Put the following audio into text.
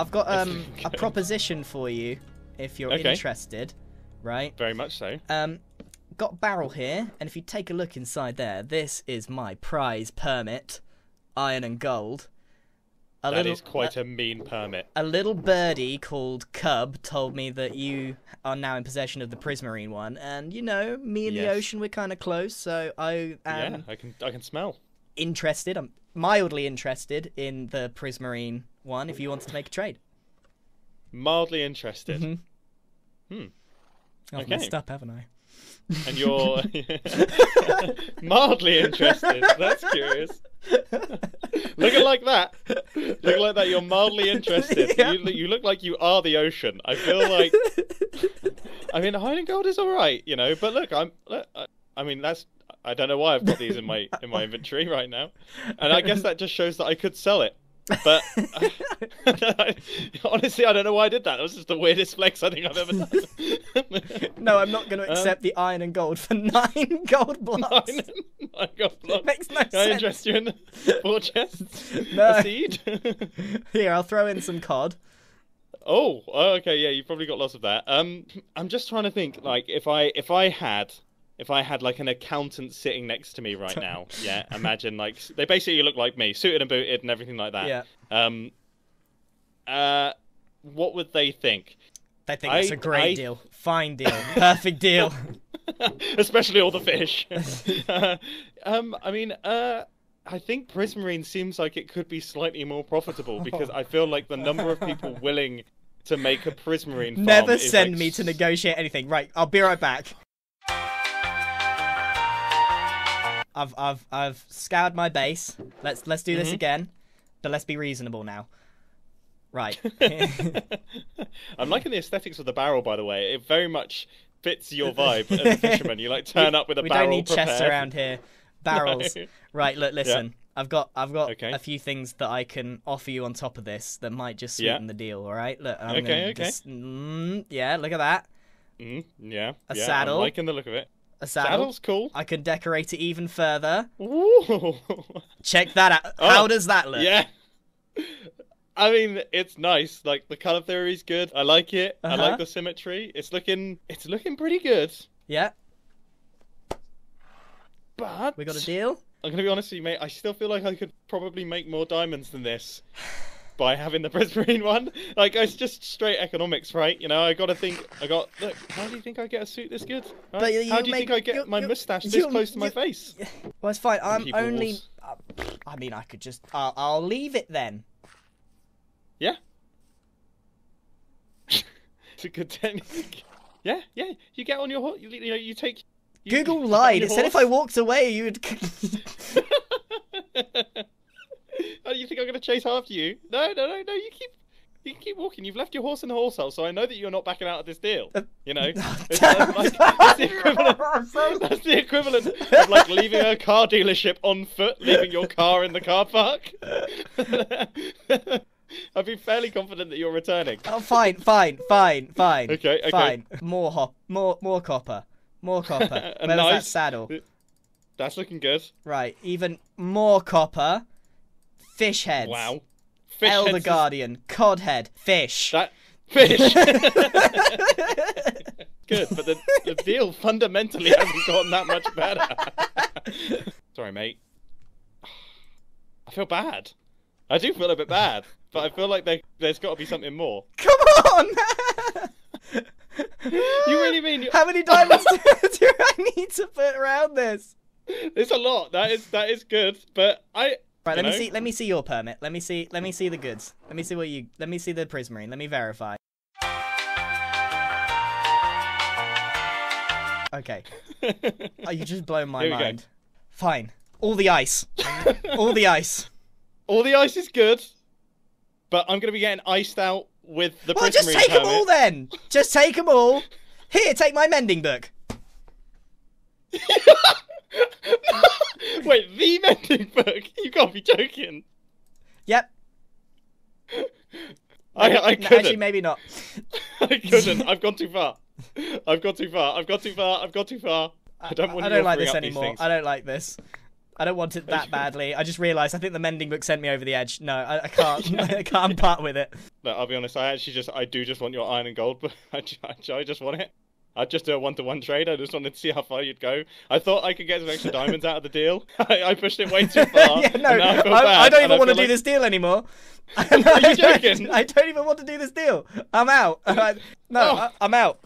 I've got um a proposition for you if you're Okay. interested. Right. Very much so. Um, got barrel here, and if you take a look inside there, this is my prize permit, iron and gold. A That is little, quite a mean permit. a little birdie called Cub told me that you are now in possession of the Prismarine one, and you know, me and the ocean, we're kind of close, so I am yeah, I can I can smell. Interested. I'm mildly interested in the Prismarine one. If you wanted to make a trade, Mildly interested. Mhm. Hmm. I've Okay. messed up, haven't I? And you're mildly interested. That's curious. Looking like that. Looking like that, you're mildly interested. Yeah. You, you look like you are the ocean. I feel like. I mean, hiding gold is all right, you know. But look, I'm. I mean, that's. I don't know why I've got these in my in my inventory right now, and I guess that just shows that I could sell it. But honestly, I don't know why I did that. That was just the weirdest flex I think I've ever done. no, I'm not going to Um, accept the iron and gold for nine gold blocks. Nine, nine gold blocks. Makes no Can I sense. interest you in four chests? No. A seed? Here, I'll throw in some cod. oh, oh, okay, yeah, you've probably got lots of that. Um, I'm just trying to think, like, if I if I had if I had like an accountant sitting next to me right now, yeah, imagine like they basically look like me, suited and booted and everything like that. Yeah. Um. Uh, what would they think? They think it's a great I- deal. Fine deal. Perfect deal. Especially all the fish. um, I mean, uh, I think Prismarine seems like it could be slightly more profitable because I feel like the number of people willing to make a Prismarine farm Never send like, me to negotiate anything. Right, I'll be right back. I've I've I've scoured my base. Let's let's do this Mhm. again, but let's be reasonable now. Right. I'm liking the aesthetics of the barrel, by the way. It very much fits your vibe as a fisherman. You like turn up with a we barrel don't need chests around here. Barrels. No. Right, look, listen. I've got I've got Okay. a few things that I can offer you on top of this that might just Yeah. sweeten the deal. All right, look. I'm Okay, okay. Just, mm, yeah, look at that. Mm, yeah, A yeah, saddle. I'm liking the look of it. A saddle. Saddle's cool. I can decorate it even further. Ooh. Check that out. Oh, How does that look? Yeah. I mean, it's nice. Like the color theory is good. I like it. I Uh-huh. like the symmetry. It's looking, it's looking pretty good. Yeah. But We got a deal. I'm gonna be honest with you, mate. I still feel like I could probably make more diamonds than this by having the Prismarine one. Like it's just straight economics, right? You know, I got to think. I got look. How do you think I get a suit this good? Right? But you how do you make- think I get my mustache this close to my face? Well, it's fine. I'm only. Uh, I mean, I could just. I'll, I'll leave it then. Yeah. it's a good technique. Yeah, yeah. You get on your horse. You, you know, you take. You, Google lied. It said if I walked away, you would. oh, you think I'm going to chase after you? No, no, no, no. You keep. You keep walking. You've left your horse in the horse hole, so I know that you're not backing out of this deal. Uh, you know, it's, like, it's the equivalent. That's the equivalent of like leaving a car dealership on foot, leaving your car in the car park. I'd be fairly confident that you're returning. Oh, fine, fine, fine, fine. Okay, okay. Fine. More hop, more, more copper, more copper. A Where was that nice- saddle? That's looking good. Right, even more copper. Fish heads. Wow. Fish Elder heads is- Guardian, cod head, fish. That fish. good, but the, the deal fundamentally hasn't gotten that much better. Sorry, mate. I feel bad. I do feel a bit bad, but I feel like there, there's got to be something more. Come on! You really mean you- How many diamonds do, do I need to put around this? It's a lot. That is that is good, but I. Right, you let me see. Let me see your permit. Let me see. Let me see the goods. Let me see what you. Let me see the prismarine. Let me verify. Okay. Oh, you just blown my we go. mind. Fine. All the ice. All the ice. All the ice is good, but I'm gonna be getting iced out with the. Well, just take them all then. Just take them all. Here, take my mending book. Wait, the mending book? You can't be joking. Yep. I, I couldn't. actually, maybe not. I couldn't. I've gone too far. I've gone too far. I've gone too far. I've gone too far. I don't want I you don't like this anymore. I don't like this. I don't want it that badly. I just realised I think the mending book sent me over the edge. No, I, I can't. I can't part with it. No, I'll be honest. I actually just I do just want your iron and gold, but I, I, I just want it. I'd just do a one to one trade. I just wanted to see how far you'd go. I thought I could get some extra diamonds out of the deal. I, I pushed it way too far. yeah, no, I, I, I don't even want to feel do this deal anymore. Are you I don't- joking? I don't even want to do this deal. I'm out. no, Oh. I, I'm out.